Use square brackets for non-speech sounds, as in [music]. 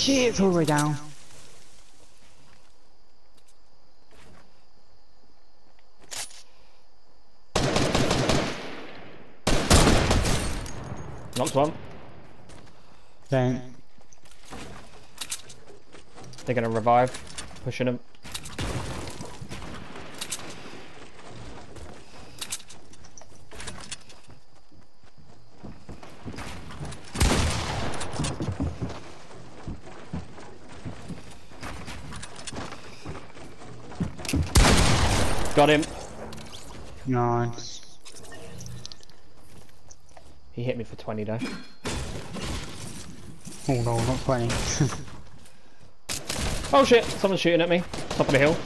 shit, it's all the way down. Knocked one. Don't. They're gonna revive. Pushing them. Got him. Nice. He hit me for 20 though. Oh no, not 20. [laughs] Oh shit, someone's shooting at me. Top of the hill.